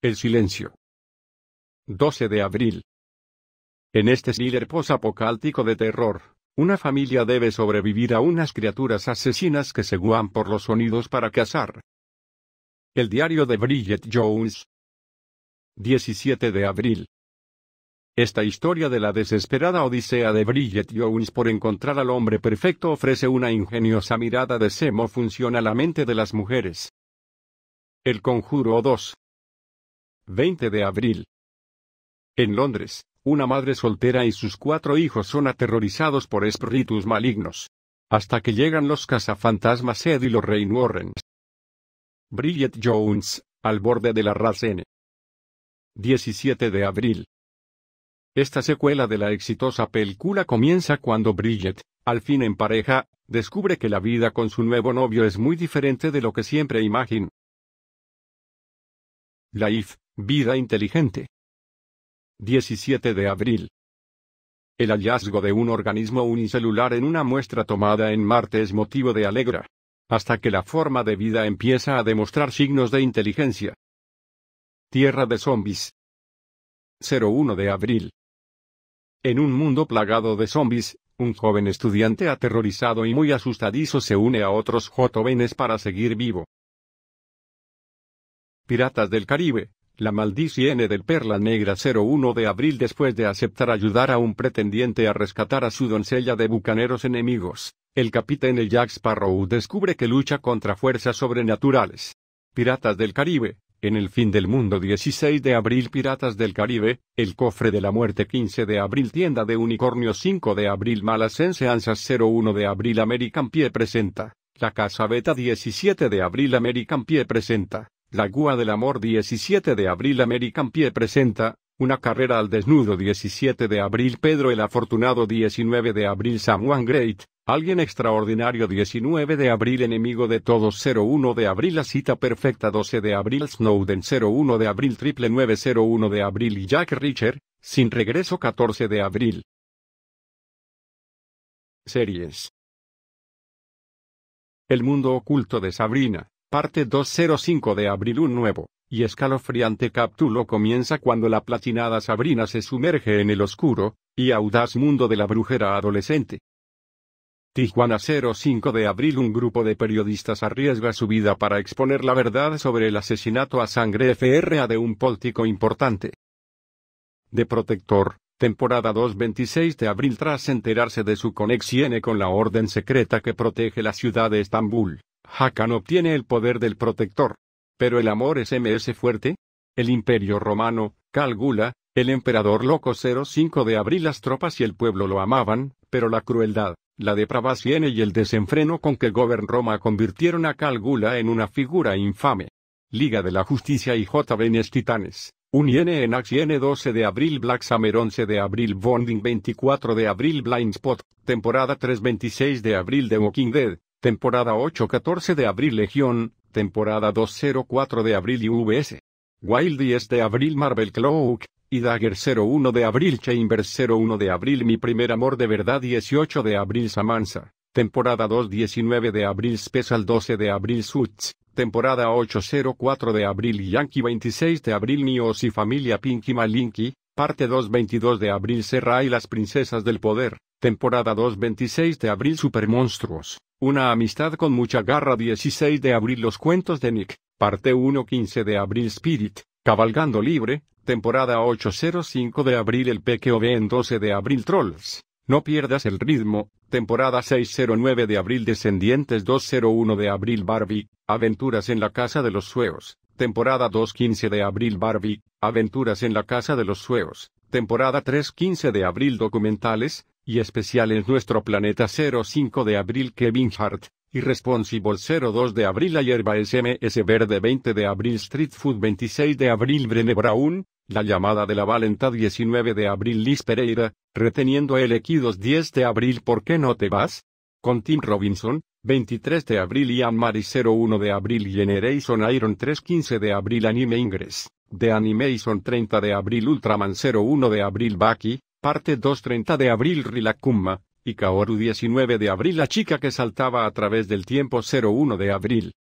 El silencio. 12 de abril. En este thriller posapocáltico de terror, una familia debe sobrevivir a unas criaturas asesinas que se guan por los sonidos para cazar. El diario de Bridget Jones. 17 de abril. Esta historia de la desesperada odisea de Bridget Jones por encontrar al hombre perfecto ofrece una ingeniosa mirada de cómo funciona la mente de las mujeres. El Conjuro 2. 20 de abril. En Londres, una madre soltera y sus cuatro hijos son aterrorizados por espíritus malignos. Hasta que llegan los cazafantasmas Ed y los Rain Warren. Bridget Jones, al borde de la N. 17 de abril. Esta secuela de la exitosa película comienza cuando Bridget, al fin en pareja, descubre que la vida con su nuevo novio es muy diferente de lo que siempre imaginó. Life, vida inteligente. 17 de abril. El hallazgo de un organismo unicelular en una muestra tomada en Marte es motivo de alegra, hasta que la forma de vida empieza a demostrar signos de inteligencia. Tierra de zombies. 01 de abril. En un mundo plagado de zombies, un joven estudiante aterrorizado y muy asustadizo se une a otros jóvenes para seguir vivo. Piratas del Caribe, la maldición del Perla Negra 01 de abril después de aceptar ayudar a un pretendiente a rescatar a su doncella de bucaneros enemigos, el capitán Jack Sparrow descubre que lucha contra fuerzas sobrenaturales. Piratas del Caribe, en el fin del mundo 16 de abril. Piratas del Caribe, El cofre de la muerte 15 de abril. Tienda de unicornio 5 de abril. Malas enseñanzas 01 de abril. American Pie presenta, La Casa Beta 17 de abril. American Pie presenta, La Gua del Amor 17 de abril American Pie presenta, Una carrera al desnudo 17 de abril Pedro el Afortunado 19 de abril Samuan Great, Alguien extraordinario 19 de abril enemigo de todos 01 de abril la cita perfecta 12 de abril Snowden 01 de abril triple 901 de abril y Jack Richard, sin regreso 14 de abril. Series. El mundo oculto de Sabrina, parte 205 de abril un nuevo, y escalofriante capítulo comienza cuando la platinada Sabrina se sumerge en el oscuro, y audaz mundo de la brujera adolescente. Tijuana 05 de abril Un grupo de periodistas arriesga su vida para exponer la verdad sobre el asesinato a sangre FRA de un político importante. De Protector, temporada 2 26 de abril Tras enterarse de su conexión con la orden secreta que protege la ciudad de Estambul, Hakan obtiene el poder del Protector. ¿Pero el amor es MS fuerte? El Imperio Romano, Calgula, el emperador loco 05 de abril Las tropas y el pueblo lo amaban, pero la crueldad, la depravación y el desenfreno con que Govern Roma convirtieron a Calgula en una figura infame. Liga de la Justicia y J. Titanes. Uniene en N 12 de abril Black Summer 11 de abril Bonding 24 de abril Blind Spot, temporada 3 26 de abril The Walking Dead, temporada 8 14 de abril Legión, temporada 2 04 de abril UVS. Wild 10 de abril Marvel Cloak, y Dagger 01 de abril Chambers 01 de abril Mi primer amor de verdad 18 de abril Samansa, temporada 2 19 de abril Special 12 de abril Suits, temporada 8 04 de abril Yankee 26 de abril Nios y familia Pinky Malinky, parte 2 22 de abril Serra y las princesas del poder, temporada 2 26 de abril Supermonstruos, una amistad con mucha garra. 16 de abril Los cuentos de Nick, parte 1 15 de abril Spirit, Cabalgando Libre, temporada 805 de abril El PQV en 12 de abril Trolls. No pierdas el ritmo, temporada 609 de abril Descendientes 201 de abril Barbie, Aventuras en la Casa de los Sueos, temporada 215 de abril Barbie, Aventuras en la Casa de los Sueos, temporada 315 de abril Documentales, y especiales Nuestro Planeta 05 de abril Kevin Hart, Irresponsible 02 de abril La Hierba SMS Verde 20 de abril Street Food 26 de abril Brené Brown, La Llamada de la Valenta 19 de abril Liz Pereira, Reteniendo el Equidos 10 de abril ¿Por qué no te vas? Con Tim Robinson, 23 de abril Ian Mari 01 de abril Generation Iron 3 15 de abril Anime Ingress, de Animation 30 de abril Ultraman 01 de abril Baki, parte 2 30 de abril Rilakuma, y Kaoru 19 de abril La chica que saltaba a través del tiempo 01 de abril.